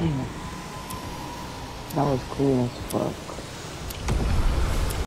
Damn. That was cool as fuck.